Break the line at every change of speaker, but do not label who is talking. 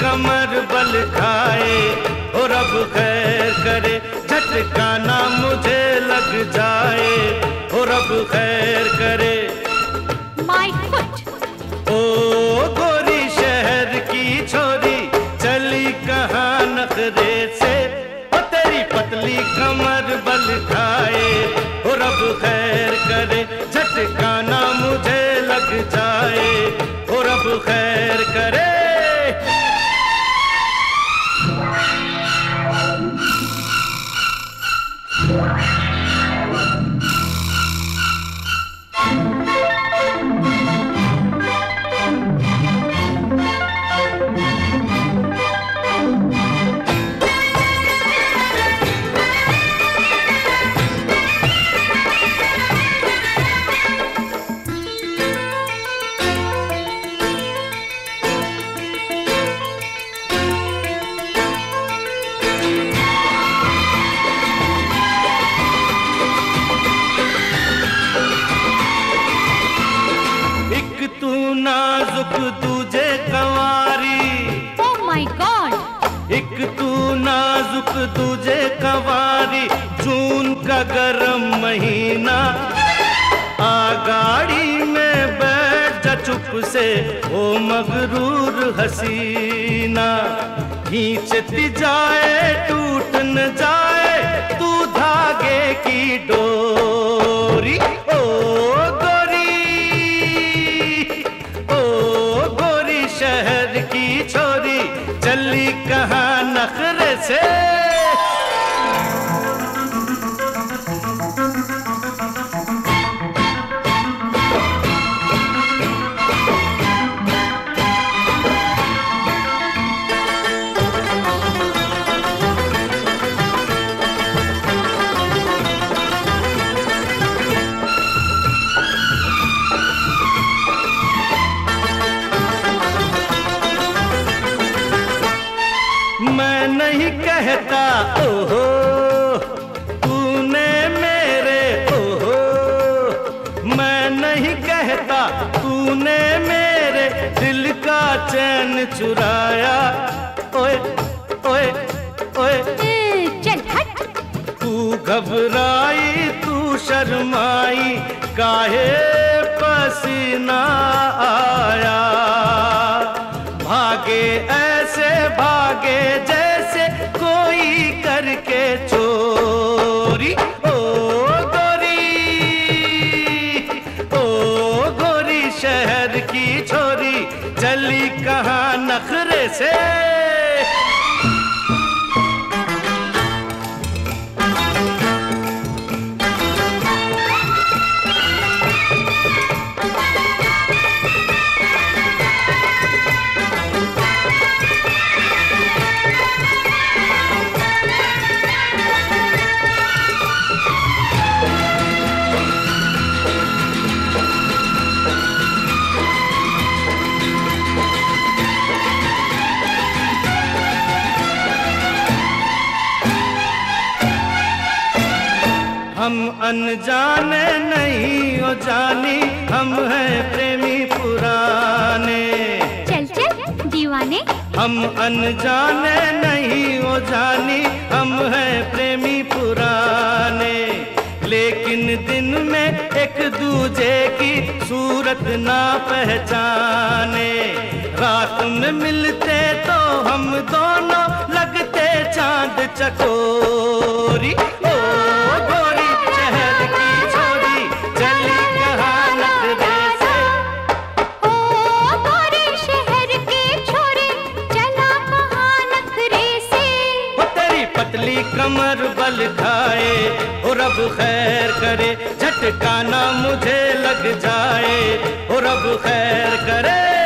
कमर बल खाए और अब खैर करे झटकाना मुझे लग जाए और अब खैर दूजे कंवारी, जून का गरम महीना। आ गाड़ी में बैठ जा चुप से, ओ मगरूर हसीना। खींचती जाए, टूट न जाए, तू धागे की डोरी। ओ गोरी ओ गोरी शहर की छोरी, चली कहाँ नखरे से? कहता ओहो तूने मेरे ओहो मैं नहीं कहता तूने मेरे दिल का चैन चुराया। ओए ओए ओए।
चल हट।
तू घबराई तू शर्माई काहे पसीना आया? भागे ऐसे भागे जैसे नखरे से। हम अनजाने नहीं हो जानी हम हैं प्रेमी पुराने।
चल चल दीवाने।
हम अनजाने नहीं हो जानी हम हैं प्रेमी पुराने। लेकिन दिन में एक दूजे की सूरत ना पहचाने। रात में मिलते तो हम दोनों लगते चाँद चकोरी। पतली कमर बल खाए, और अब खैर करे, झटकाना मुझे लग जाए, और अब खैर करे।